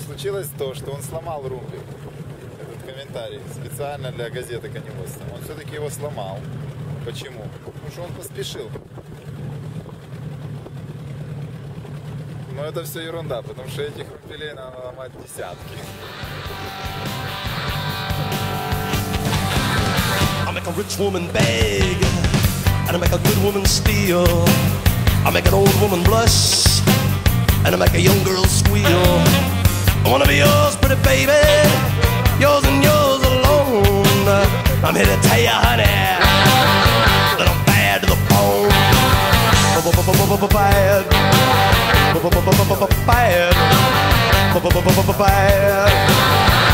Случилось то, что он сломал румпель. Этот комментарий специально для газеты Коневодства. Он все-таки его сломал. Почему? Потому что он поспешил. Но это все ерунда, потому что этих румпелей надо ломать десятки. I make a rich woman beg, and I make a good woman steal. I make an old woman blush, and I make a young girl squeal. I wanna be yours, pretty baby, yours and yours alone. I'm here to tell you, honey, that I'm bad to the bone. Bad, bad, bad,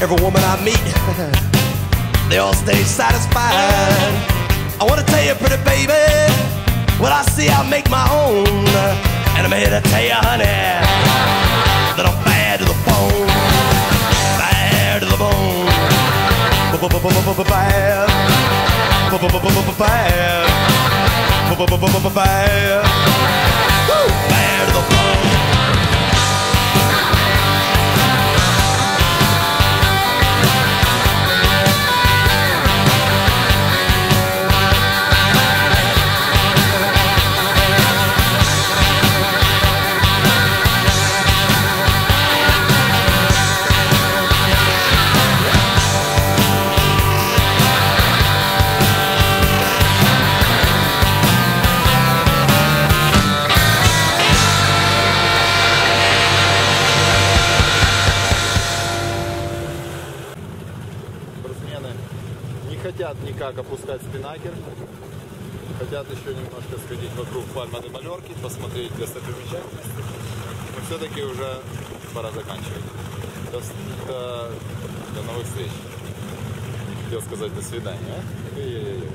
Every woman I meet, they all stay satisfied. I wanna tell you, pretty baby, what I see I make my own. And I'm here to tell you, honey, that I'm bad to the bone. Bad to the bone. Bad. Bad. Bad. Woo! Хотят никак опускать спинакер. Хотят еще немножко сходить вокруг Пальма де Малерки, посмотреть достопримечательности. Но все-таки уже пора заканчивать. До, до- до новых встреч. хотел сказать до свидания. Ой-ой-ой.